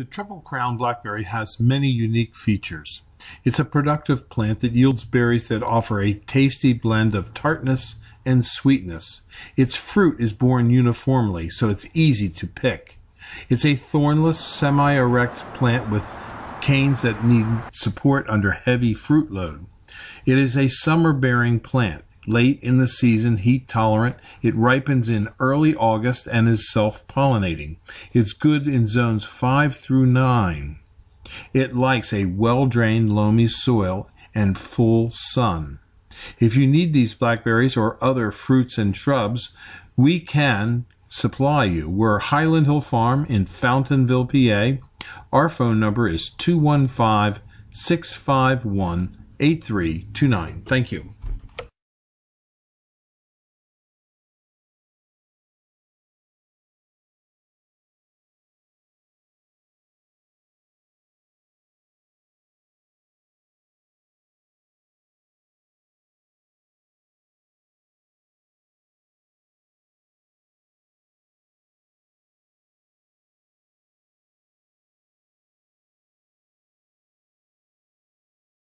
The Triple Crown blackberry has many unique features. It's a productive plant that yields berries that offer a tasty blend of tartness and sweetness. Its fruit is borne uniformly, so it's easy to pick. It's a thornless, semi-erect plant with canes that need support under heavy fruit load. It is a summer-bearing plant. Late in the season, heat tolerant, it ripens in early August and is self pollinating. It's good in zones 5 through 9. It likes a well drained, loamy soil and full sun. If you need these blackberries or other fruits and shrubs, we can supply you. We're Highland Hill Farm in Fountainville, PA. Our phone number is 215 651 8329. Thank you.